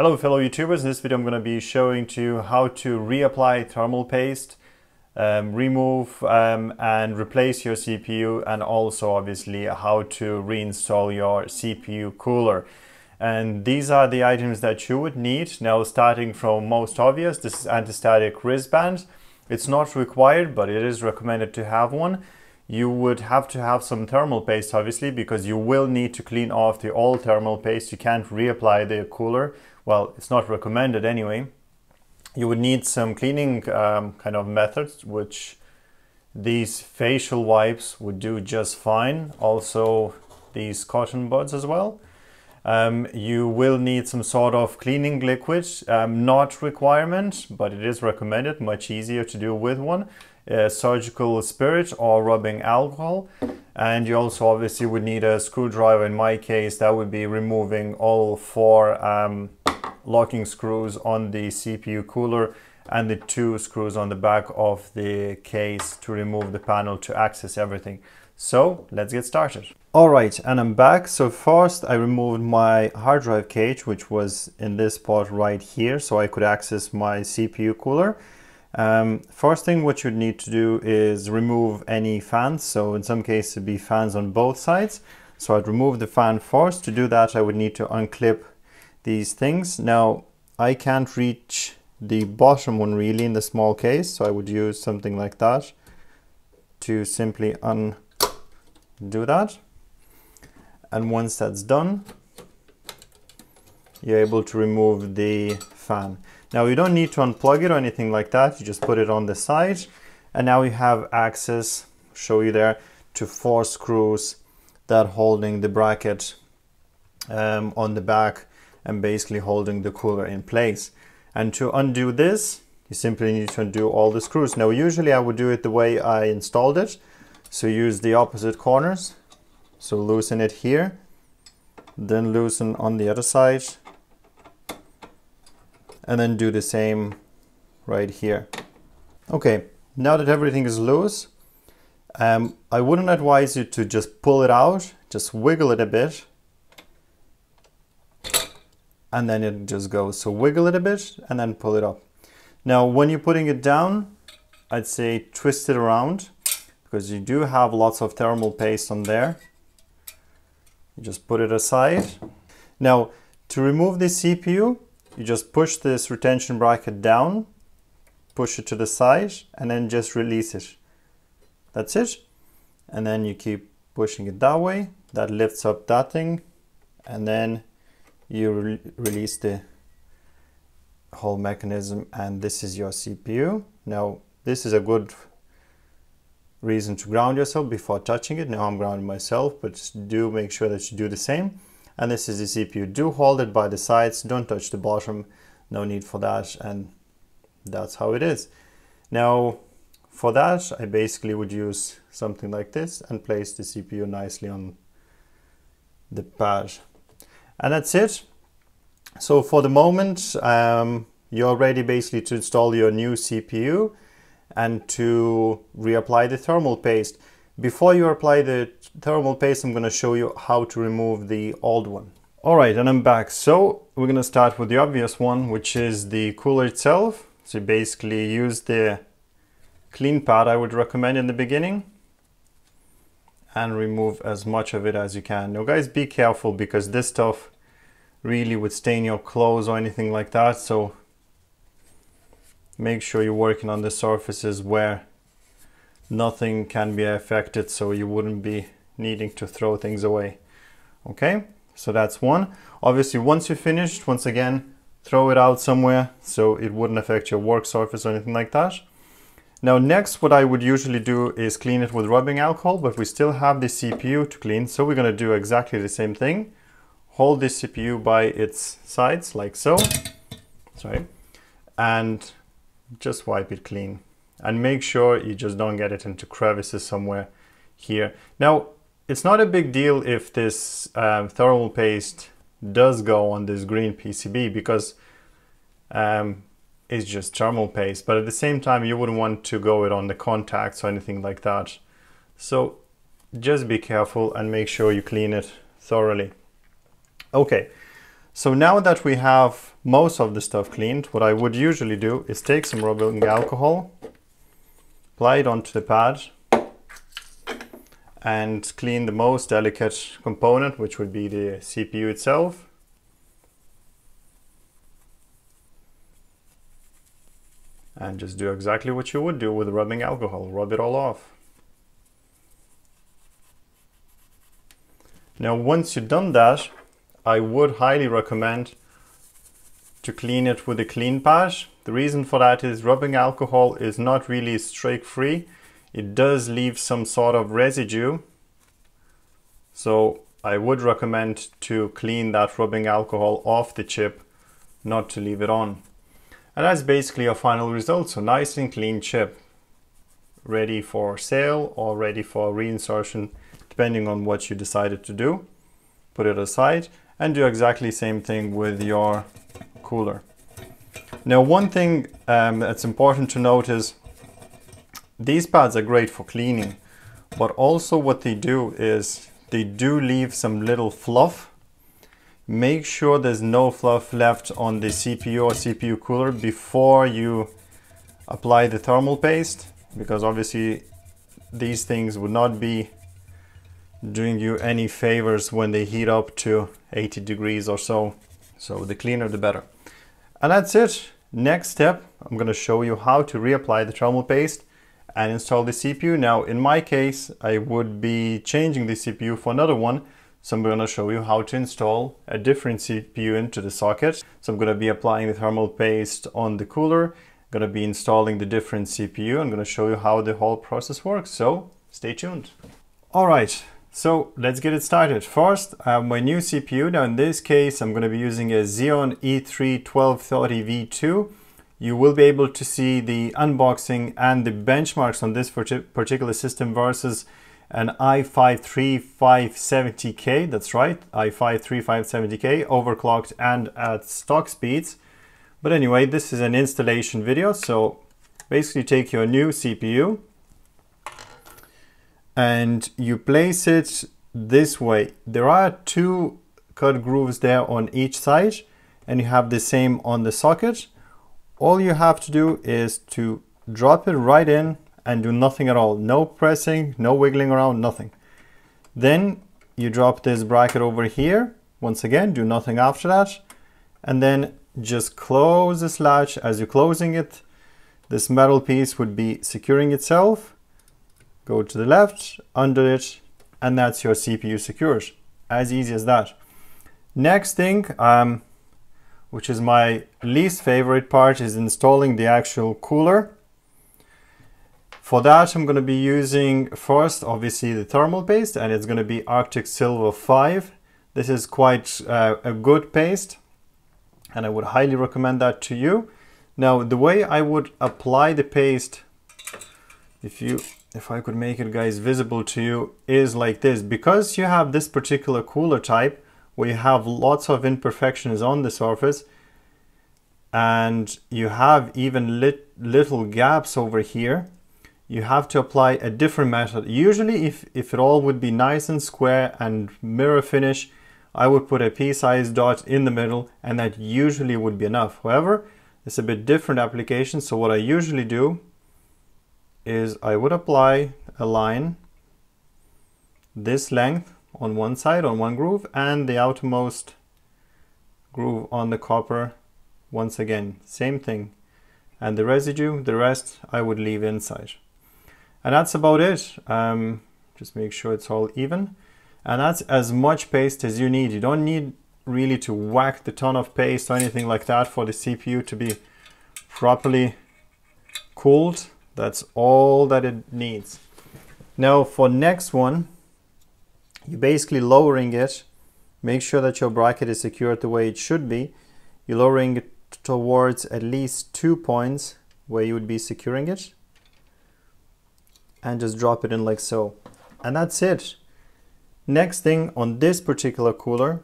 Hello fellow YouTubers, in this video I'm going to be showing to you how to reapply thermal paste, um, remove um, and replace your CPU and also obviously how to reinstall your CPU cooler. And these are the items that you would need. Now starting from most obvious, this is anti-static wristband. It's not required but it is recommended to have one you would have to have some thermal paste obviously because you will need to clean off the old thermal paste. You can't reapply the cooler. Well, it's not recommended anyway. You would need some cleaning um, kind of methods which these facial wipes would do just fine. Also these cotton buds as well. Um, you will need some sort of cleaning liquid, um, not requirement, but it is recommended, much easier to do with one uh, surgical spirit or rubbing alcohol. And you also obviously would need a screwdriver. In my case, that would be removing all four um, locking screws on the CPU cooler and the two screws on the back of the case to remove the panel to access everything. So let's get started. All right, and I'm back. So first I removed my hard drive cage, which was in this spot right here, so I could access my CPU cooler. Um, first thing what you'd need to do is remove any fans. So in some cases it'd be fans on both sides. So I'd remove the fan first. To do that I would need to unclip these things. Now I can't reach the bottom one really in the small case. So I would use something like that to simply undo that. And once that's done, you're able to remove the fan. Now you don't need to unplug it or anything like that. You just put it on the side and now you have access, show you there, to four screws that holding the bracket um, on the back and basically holding the cooler in place. And to undo this, you simply need to undo all the screws. Now usually I would do it the way I installed it. So use the opposite corners. So loosen it here, then loosen on the other side and then do the same right here. Okay, now that everything is loose, um, I wouldn't advise you to just pull it out, just wiggle it a bit, and then it just goes. So wiggle it a bit and then pull it up. Now, when you're putting it down, I'd say twist it around because you do have lots of thermal paste on there. You just put it aside. Now, to remove the CPU, you just push this retention bracket down, push it to the side, and then just release it. That's it. And then you keep pushing it that way. That lifts up that thing. And then you re release the whole mechanism and this is your CPU. Now, this is a good reason to ground yourself before touching it. Now I'm grounding myself, but do make sure that you do the same and this is the CPU. Do hold it by the sides, don't touch the bottom, no need for that and that's how it is. Now for that I basically would use something like this and place the CPU nicely on the pad. And that's it. So for the moment um, you're ready basically to install your new CPU and to reapply the thermal paste. Before you apply the thermal paste, I'm going to show you how to remove the old one. Alright, and I'm back. So we're going to start with the obvious one, which is the cooler itself. So basically use the clean pad I would recommend in the beginning and remove as much of it as you can. Now guys, be careful because this stuff really would stain your clothes or anything like that. So make sure you're working on the surfaces where nothing can be affected so you wouldn't be needing to throw things away. Okay, so that's one. Obviously, once you're finished, once again, throw it out somewhere so it wouldn't affect your work surface or anything like that. Now next, what I would usually do is clean it with rubbing alcohol, but we still have the CPU to clean, so we're gonna do exactly the same thing. Hold the CPU by its sides, like so, sorry, and just wipe it clean and make sure you just don't get it into crevices somewhere here. Now, it's not a big deal if this um, thermal paste does go on this green PCB because um, it's just thermal paste, but at the same time, you wouldn't want to go it on the contacts or anything like that. So just be careful and make sure you clean it thoroughly. Okay, So now that we have most of the stuff cleaned, what I would usually do is take some rubbing alcohol, apply it onto the pad, and clean the most delicate component, which would be the CPU itself. And just do exactly what you would do with rubbing alcohol, rub it all off. Now once you've done that, I would highly recommend to clean it with a clean pad. The reason for that is rubbing alcohol is not really streak free. It does leave some sort of residue. So I would recommend to clean that rubbing alcohol off the chip, not to leave it on. And that's basically a final result. So nice and clean chip, ready for sale or ready for reinsertion, depending on what you decided to do. Put it aside and do exactly same thing with your cooler. Now one thing um, that's important to note is these pads are great for cleaning but also what they do is they do leave some little fluff. Make sure there's no fluff left on the CPU or CPU cooler before you apply the thermal paste because obviously these things would not be doing you any favors when they heat up to 80 degrees or so. So the cleaner the better. And that's it. Next step, I'm going to show you how to reapply the thermal paste and install the CPU. Now in my case, I would be changing the CPU for another one. So I'm going to show you how to install a different CPU into the socket. So I'm going to be applying the thermal paste on the cooler. I'm going to be installing the different CPU. I'm going to show you how the whole process works. So stay tuned. All right, so let's get it started. First, I have my new CPU. Now in this case, I'm going to be using a Xeon E3 1230V2. You will be able to see the unboxing and the benchmarks on this particular system versus an i5-3570K, that's right, i5-3570K, overclocked and at stock speeds. But anyway, this is an installation video, so basically take your new CPU, and you place it this way. There are two cut grooves there on each side and you have the same on the socket. All you have to do is to drop it right in and do nothing at all. No pressing, no wiggling around, nothing. Then you drop this bracket over here. Once again, do nothing after that. And then just close this latch. As you're closing it, this metal piece would be securing itself go to the left, under it, and that's your CPU secured. As easy as that. Next thing, um, which is my least favorite part, is installing the actual cooler. For that, I'm going to be using first, obviously, the thermal paste, and it's going to be Arctic Silver 5. This is quite uh, a good paste, and I would highly recommend that to you. Now, the way I would apply the paste, if you if I could make it guys visible to you is like this. Because you have this particular cooler type where you have lots of imperfections on the surface and you have even lit, little gaps over here you have to apply a different method. Usually if, if it all would be nice and square and mirror finish I would put a pea-sized dot in the middle and that usually would be enough. However it's a bit different application so what I usually do is I would apply a line this length on one side on one groove and the outermost groove on the copper once again. Same thing. And the residue the rest I would leave inside. And that's about it. Um, just make sure it's all even. And that's as much paste as you need. You don't need really to whack the ton of paste or anything like that for the CPU to be properly cooled that's all that it needs. Now for next one, you're basically lowering it. Make sure that your bracket is secured the way it should be. You're lowering it towards at least two points where you would be securing it. And just drop it in like so. And that's it. Next thing on this particular cooler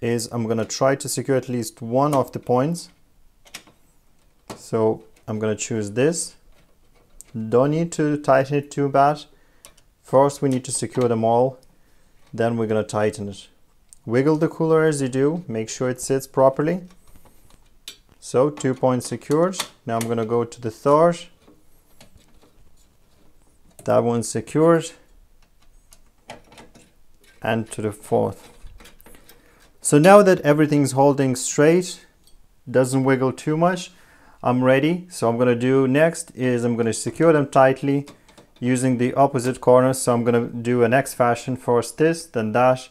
is I'm gonna try to secure at least one of the points. So I'm gonna choose this don't need to tighten it too bad. First we need to secure them all, then we're going to tighten it. wiggle the cooler as you do, make sure it sits properly. So two points secured. Now I'm gonna go to the third. That one's secured. And to the fourth. So now that everything's holding straight, doesn't wiggle too much, I'm ready. So I'm gonna do next is I'm gonna secure them tightly using the opposite corners. So I'm gonna do an X fashion first this, then that,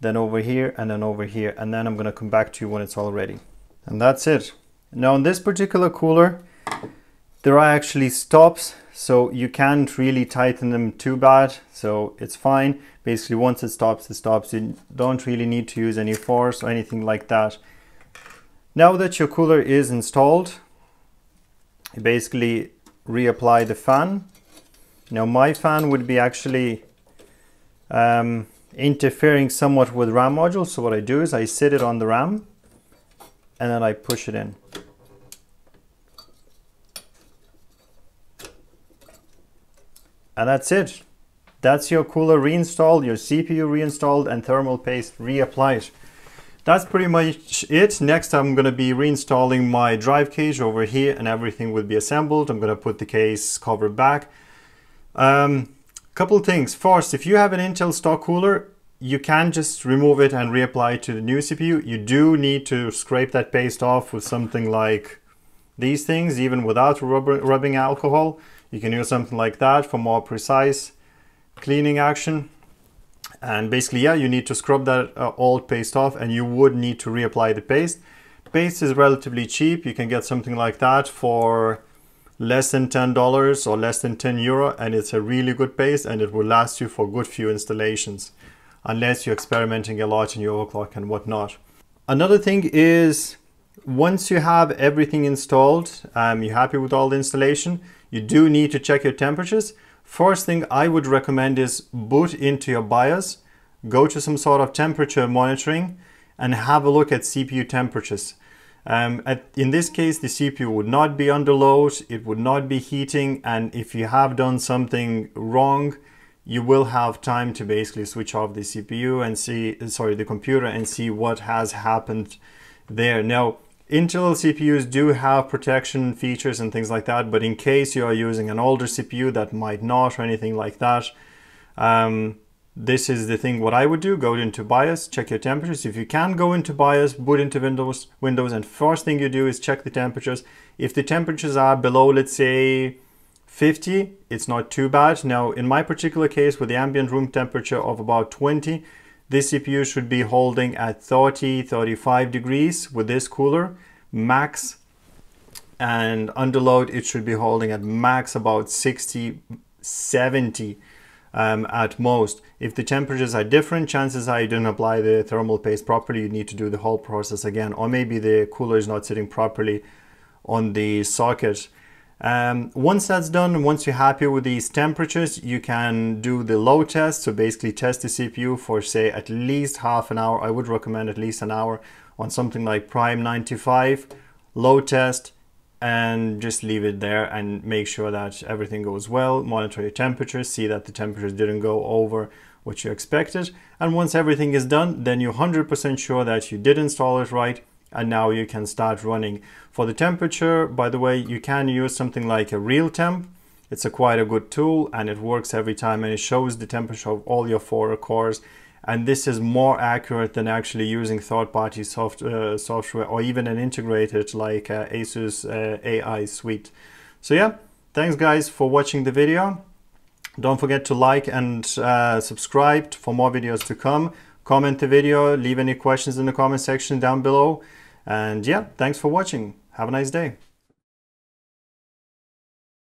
then over here, and then over here. And then I'm gonna come back to you when it's all ready. And that's it. Now on this particular cooler, there are actually stops, so you can't really tighten them too bad, so it's fine. Basically, once it stops, it stops. You don't really need to use any force or anything like that. Now that your cooler is installed, basically reapply the fan. Now my fan would be actually um, interfering somewhat with RAM module, so what I do is I sit it on the RAM and then I push it in. And that's it. That's your cooler reinstalled, your CPU reinstalled, and thermal paste reapplied. That's pretty much it. Next, I'm going to be reinstalling my drive cage over here and everything will be assembled. I'm going to put the case cover back. Um, couple things. First, if you have an Intel stock cooler, you can just remove it and reapply it to the new CPU. You do need to scrape that paste off with something like these things, even without rubbing alcohol. You can use something like that for more precise cleaning action. And basically, yeah, you need to scrub that uh, old paste off and you would need to reapply the paste. Paste is relatively cheap. You can get something like that for less than $10 or less than 10 euro and it's a really good paste and it will last you for good few installations unless you're experimenting a lot in your overclock and whatnot. Another thing is once you have everything installed, um, you're happy with all the installation, you do need to check your temperatures. First thing I would recommend is boot into your BIOS, go to some sort of temperature monitoring and have a look at CPU temperatures. Um, at, in this case, the CPU would not be under load, it would not be heating, and if you have done something wrong, you will have time to basically switch off the CPU and see, sorry, the computer and see what has happened there. Now, Intel CPUs do have protection features and things like that, but in case you are using an older CPU that might not or anything like that, um, this is the thing what I would do, go into BIOS, check your temperatures. If you can go into BIOS, boot into Windows, Windows, and first thing you do is check the temperatures. If the temperatures are below, let's say 50, it's not too bad. Now, in my particular case, with the ambient room temperature of about 20, this CPU should be holding at 30, 35 degrees with this cooler, max. And under load, it should be holding at max about 60, 70 um, at most. If the temperatures are different, chances are you didn't apply the thermal paste properly. You need to do the whole process again. Or maybe the cooler is not sitting properly on the socket. Um, once that's done, once you're happy with these temperatures, you can do the load test. So basically test the CPU for say at least half an hour. I would recommend at least an hour on something like Prime 95, load test, and just leave it there and make sure that everything goes well. Monitor your temperatures, see that the temperatures didn't go over what you expected. And once everything is done, then you're 100% sure that you did install it right and now you can start running. For the temperature, by the way, you can use something like a Real Temp. It's a quite a good tool and it works every time and it shows the temperature of all your four cores. And this is more accurate than actually using third-party soft, uh, software or even an integrated like uh, Asus uh, AI suite. So yeah, thanks guys for watching the video. Don't forget to like and uh, subscribe for more videos to come. Comment the video, leave any questions in the comment section down below. And yeah, thanks for watching. Have a nice day.